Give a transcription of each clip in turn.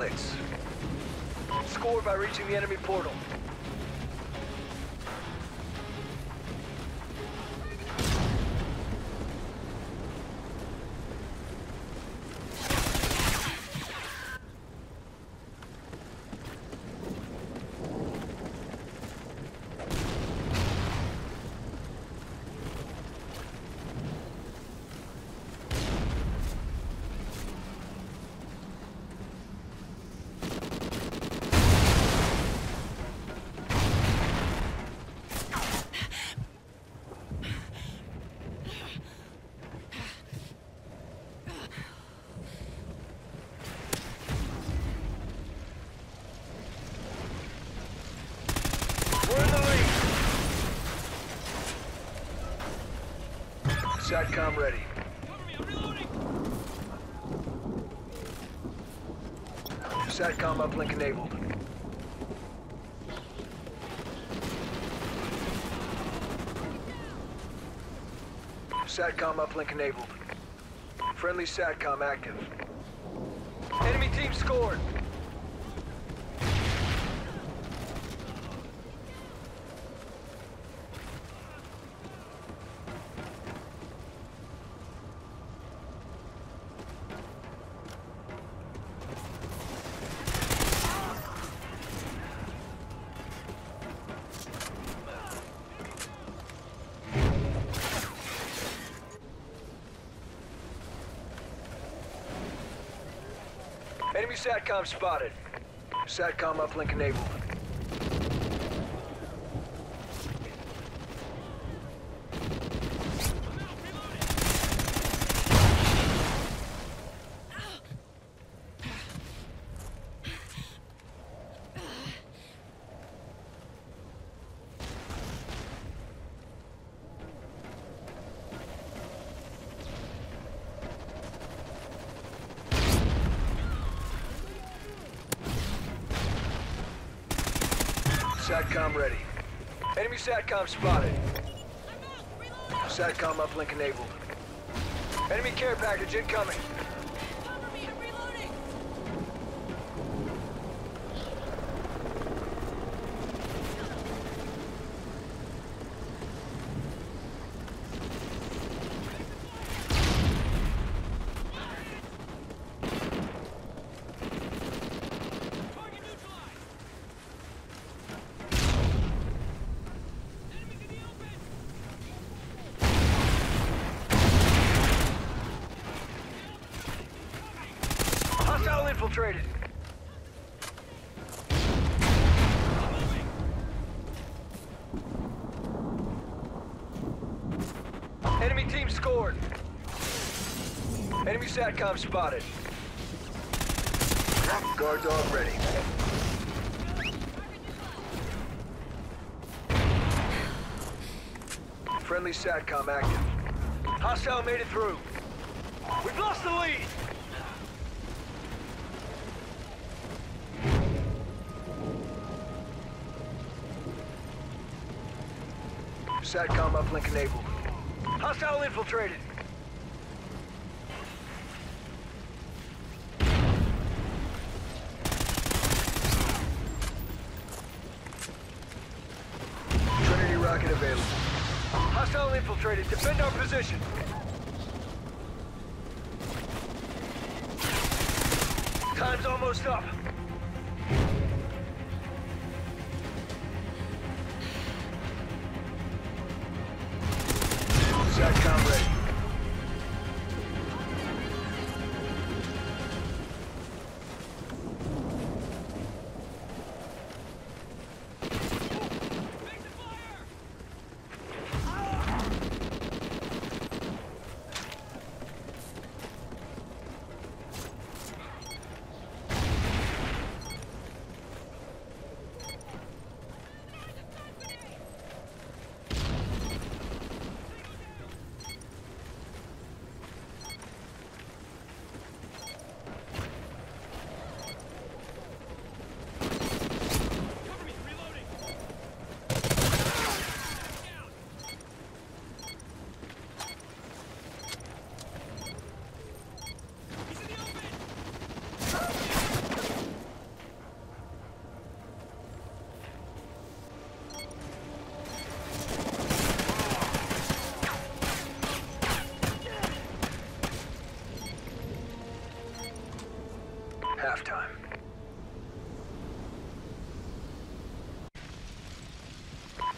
Blitz. Score by reaching the enemy portal. We're in the lead. SATCOM ready. SATCOM uplink enabled. SATCOM uplink enabled. Friendly SATCOM active. Enemy team scored. Enemy SATCOM spotted. SATCOM uplink enabled. SATCOM ready. Enemy SATCOM spotted. SATCOM uplink enabled. Enemy care package incoming. Infiltrated. Enemy team scored. Enemy SATCOM spotted. Guard dog ready. Friendly SATCOM active. Hostile made it through. We've lost the lead. SATCOM uplink enabled. Hostile infiltrated. Trinity rocket available. Hostile infiltrated. Defend our position. Time's almost up.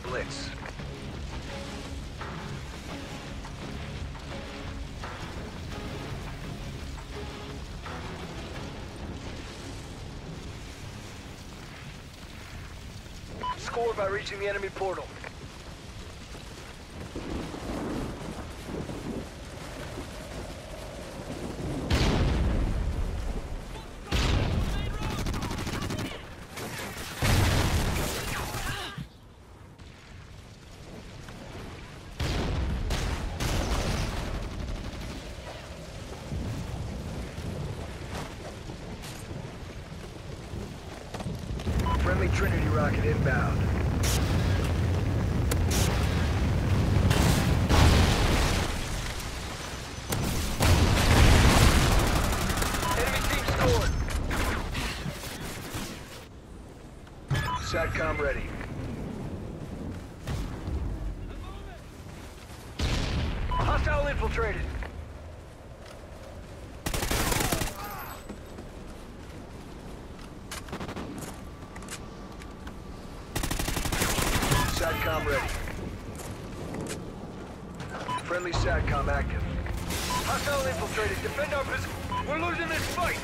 Blitz. Score by reaching the enemy portal. Friendly Trinity rocket inbound. Enemy team scored. SATCOM ready. Hostile infiltrated. SATCOM ready. Friendly SATCOM active. Hostile infiltrated. Defend our position. We're losing this fight.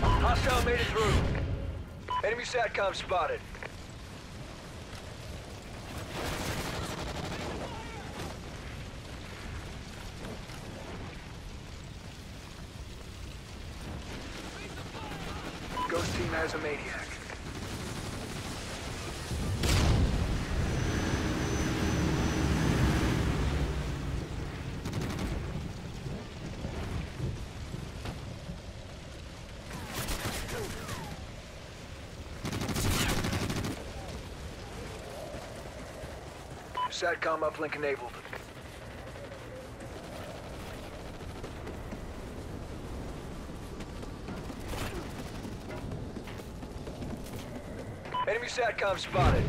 Hostile made it through. Enemy SATCOM spotted. Team has a maniac. SATCOM uplink enabled. SATCOM spotted.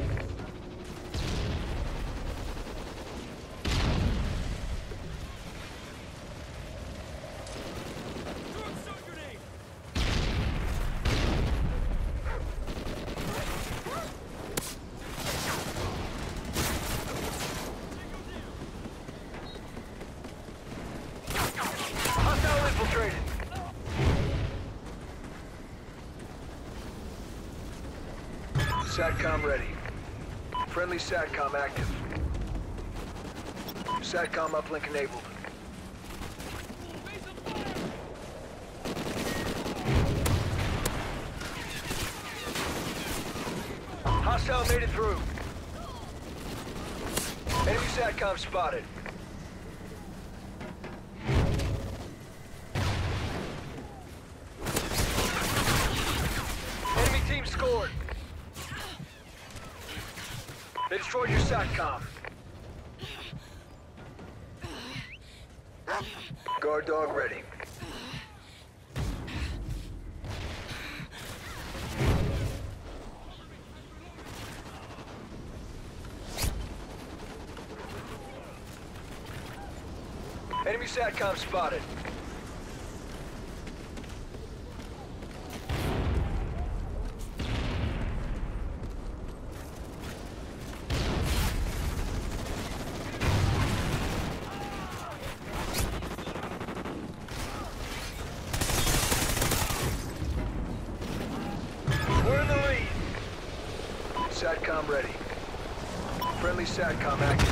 Hostile infiltrated. SATCOM ready. Friendly SATCOM active. SATCOM uplink enabled. Hostile made it through. Enemy SATCOM spotted. SATCOM. Guard dog ready. Enemy SATCOM spotted. We're in the lead. SATCOM ready. Friendly SATCOM active.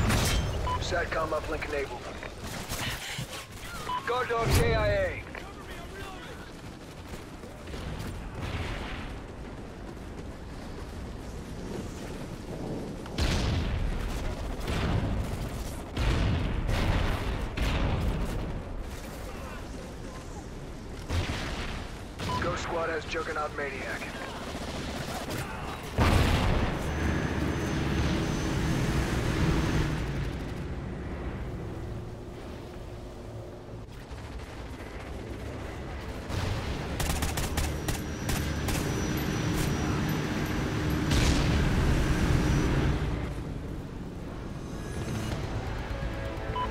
SATCOM uplink enabled. Guard dog KIA. Ghost Squad has Juggernaut Maniac.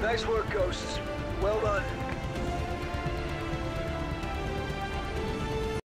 Nice work, Ghosts. Well done.